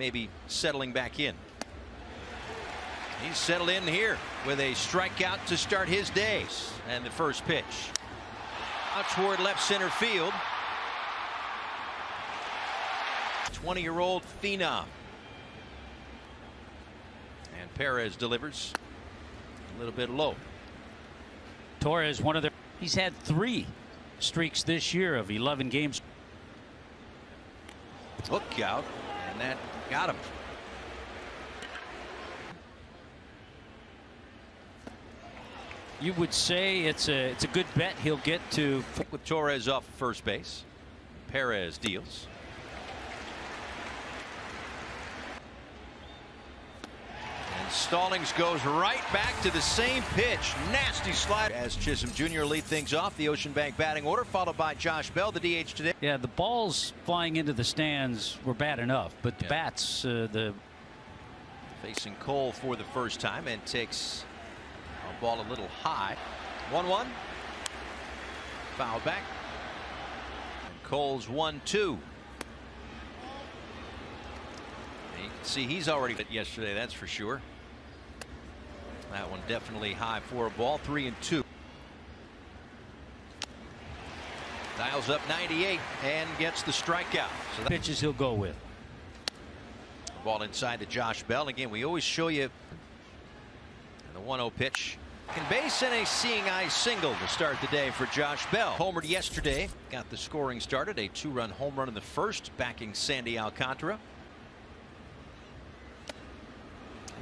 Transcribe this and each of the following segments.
maybe settling back in. He's settled in here with a strikeout to start his days. And the first pitch. Out toward left center field. 20 year old phenom. And Perez delivers a little bit low. Torres, one of the he's had three streaks this year of 11 games. Look out, and that got him. You would say it's a it's a good bet he'll get to with Torres off first base. Perez deals. And Stallings goes right back to the same pitch. Nasty slide as Chisholm Jr. lead things off the Ocean Bank batting order, followed by Josh Bell, the DH today. Yeah, the balls flying into the stands were bad enough, but the Yeah. bats, uh, the Facing Cole for the first time and takes a ball a little high. 1 1. Foul back. And Cole's 1 2. You can see he's already hit yesterday, that's for sure. That one definitely high for a ball. 3 and 2. Dials up 98 and gets the strikeout. So that pitches he'll go with. Ball inside to Josh Bell. Again, we always show you the 1 0 pitch. Second base and a seeing eye single to start the day for Josh Bell. Homered yesterday, got the scoring started. A two run home run in the first, backing Sandy Alcantara.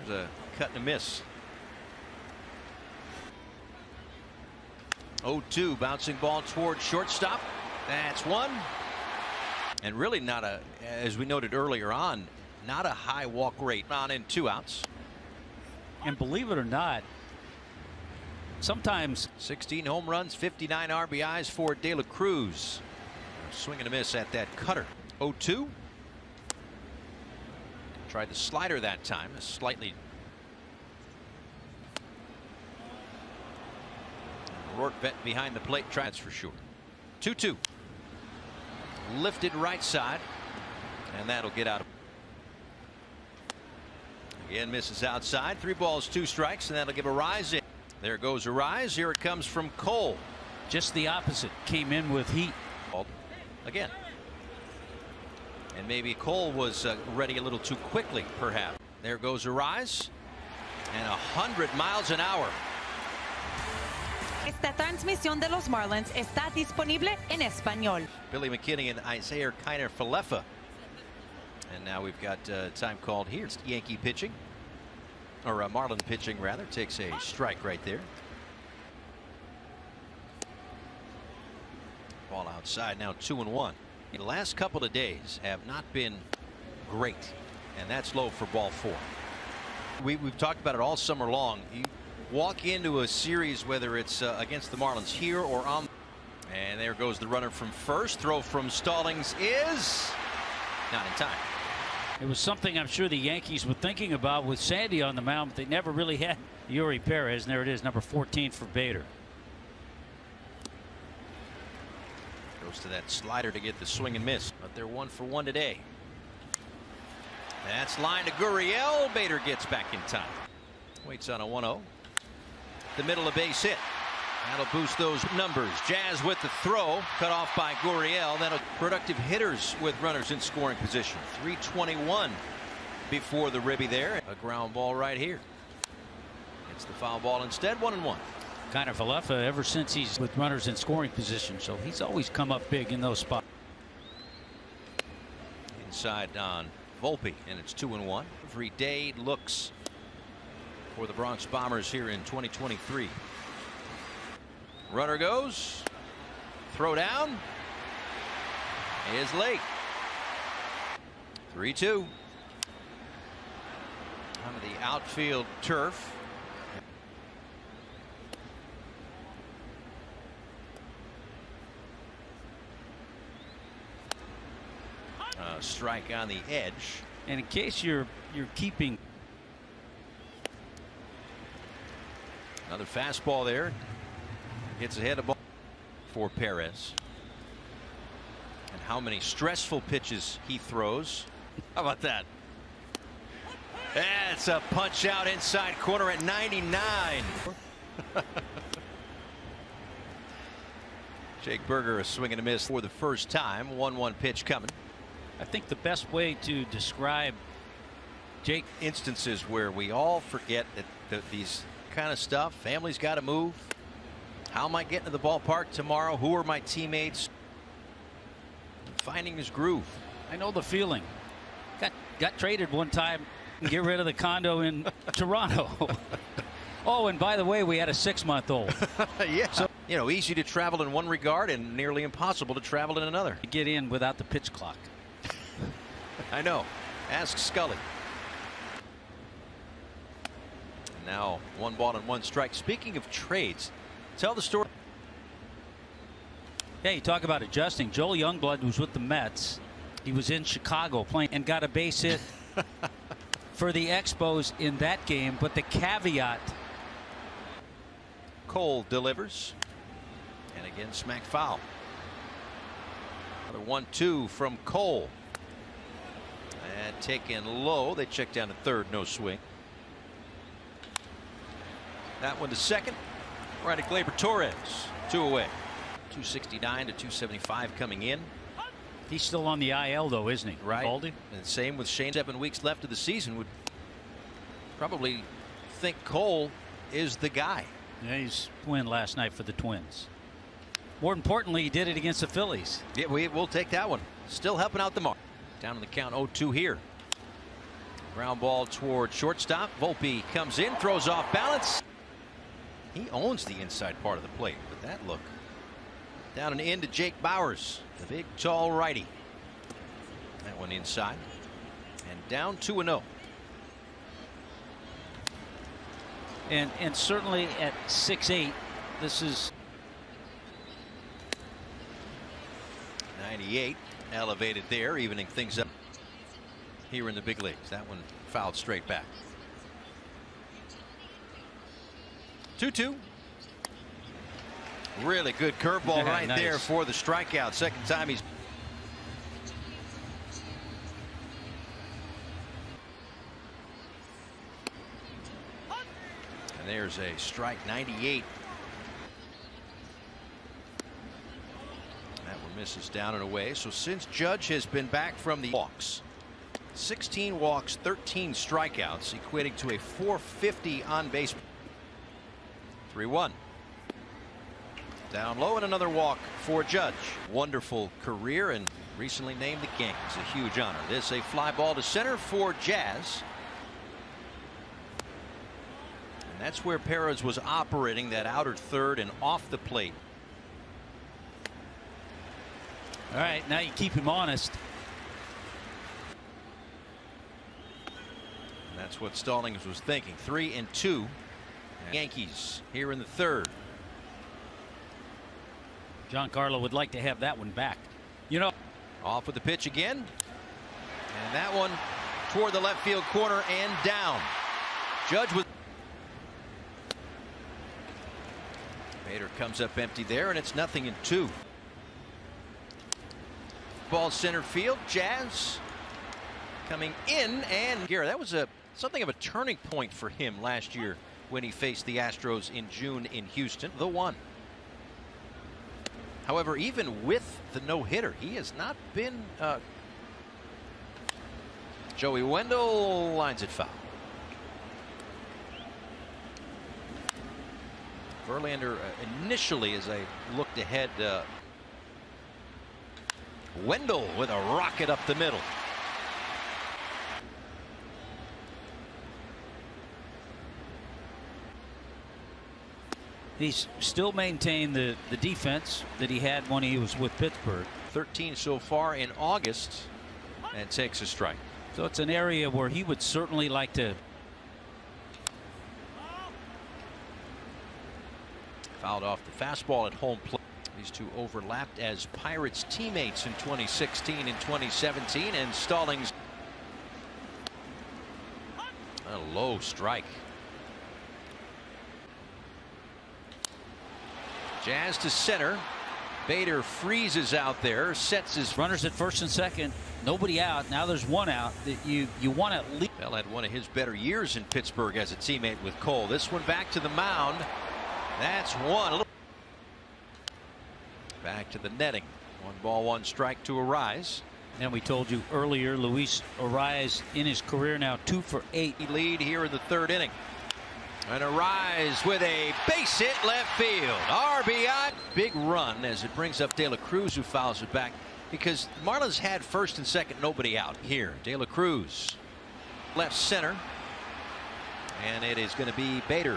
There's a cut and a miss. 0 2, bouncing ball toward shortstop. That's one. And really not a, as we noted earlier on, not a high walk rate on in two outs. And believe it or not, sometimes 16 home runs, 59 RBIs for De La Cruz. Swing and a miss at that cutter. 0 2. Tried the slider that time. A slightly. Rourke bet behind the plate. Tries for sure. 2 2. Lifted right side. And that'll get out of. Again, misses outside. Three balls, two strikes, and that'll give a rise in. There goes a rise. Here it comes from Cole. just the opposite came in with heat. Again. And maybe Cole was uh, ready a little too quickly, perhaps. There goes a rise. And a hundred miles an hour. Esta transmisión de los Marlins está disponible en español. Billy McKinney and Isiah Kiner Falefa. And now we've got uh, time called here. It's Yankee pitching. Or uh, Marlin pitching, rather. Takes a strike right there. Ball outside now two and one. The last couple of days have not been great. And that's low for ball four. We, we've talked about it all summer long. You walk into a series, whether it's uh, against the Marlins here or on. And there goes the runner from first. Throw from Stallings is not in time. It was something I'm sure the Yankees were thinking about with Sandy on the mound, but they never really had Eury Perez. And there it is, number 14 for Bader. Goes to that slider to get the swing and miss. But they're one for one today. That's line to Gurriel. Bader gets back in time. Waits on a 1 0. The middle of base hit. That'll boost those numbers. Jazz with the throw. Cut off by Gurriel. That'll productive hitters with runners in scoring position. 321 before the ribby there. A ground ball right here. It's the foul ball instead. One and one. Kiner Falefa uh, ever since he's with runners in scoring position. So he's always come up big in those spots. Inside on Volpe, and it's two and one. Every day looks for the Bronx Bombers here in 2023. Runner goes. Throw down. Is late. 3 2. Onto the outfield turf. Uh, strike on the edge. And in case you're you're keeping Another fastball there. Gets ahead of ball for Perez. And how many stressful pitches he throws. How about that? That's a punch out inside corner at 99. Jake Burger a swing and a miss for the first time. 1 1 pitch coming. I think the best way to describe Jake instances where we all forget that, that these kind of stuff. Family's got to move. How am I getting to the ballpark tomorrow? Who are my teammates? Finding his groove. I know the feeling. Got got traded one time. Get rid of the condo in Toronto. oh, and by the way, we had a six-month-old. yeah. So you know, easy to travel in one regard and nearly impossible to travel in another. Get in without the pitch clock. I know. Ask Scully. Now one ball and one strike. Speaking of trades, tell the story. Hey, you talk about adjusting. Joel Youngblood was with the Mets. He was in Chicago playing and got a base hit for the Expos in that game. But the caveat. Cole delivers. And again, smack foul. Another one two from Cole. And taken low. They check down to third. No swing. That one to second. Right at Gleyber Torres. Two away. 269 to 275 coming in. He's still on the IL though, isn't he? Right. Baldy? And same with Shane. Seven weeks left of the season would probably think Cole is the guy. Yeah, he's win last night for the Twins. More importantly, he did it against the Phillies. Yeah, we will take that one. Still helping out the mark. Down in the count 0-2 here. Ground ball toward shortstop. Volpe comes in, throws off balance. He owns the inside part of the plate, but that look down and in to Jake Bauers, the big tall righty. That one inside and down 2 0. And and certainly at six eight, this is 98 elevated there, evening things up here in the big leagues. That one fouled straight back. 2 2. Really good curveball Yeah, right nice. there for the strikeout. Second time he's. And there's a strike 98. That one misses down and away. So since Judge has been back from the walks, 16 walks, 13 strikeouts, equating to a 450 on base. 3 1. Down low and another walk for Judge. Wonderful career and recently named the Yankees. A huge honor. This a fly ball to center for Jazz. And that's where Perez was operating that outer third and off the plate. all right. Now you keep him honest. And that's what Stallings was thinking. Three and two. Yankees here in the third. Giancarlo would like to have that one back. You know, Off with the pitch again. And that one toward the left field corner and down. Judge with. Bader comes up empty there, and it's nothing in two. Ball center field. Jazz coming in, and Gerrit, that was a something of a turning point for him last year when he faced the Astros in June in Houston. The one. However, even with the no hitter, he has not been. Uh, Joey Wendle lines it foul. Verlander uh, initially, as I looked ahead, uh, Wendle with a rocket up the middle. He's still maintained the the defense that he had when he was with Pittsburgh. 13 so far in August and takes a strike. So it's an area where he would certainly like to. Fouled off the fastball at home plate. These two overlapped as Pirates teammates in 2016 and 2017 and Stallings a low strike. Jazz to center Bader freezes out there, sets his Runners at first and second, nobody out. Now there's one out. That you you want to leave. Bell had one of his better years in Pittsburgh as a teammate with Cole. This one back to the mound. That's one. Back to the netting. One ball, one strike to Arraez. And we told you earlier, Luis Arraez in his career now two for eight. Lead here in the third inning. And Arraez with a base hit left field. RBI. Big run as it brings up De La Cruz who fouls it back because Marlins had first and second nobody out here. De La Cruz left center. And it is going to be Bader.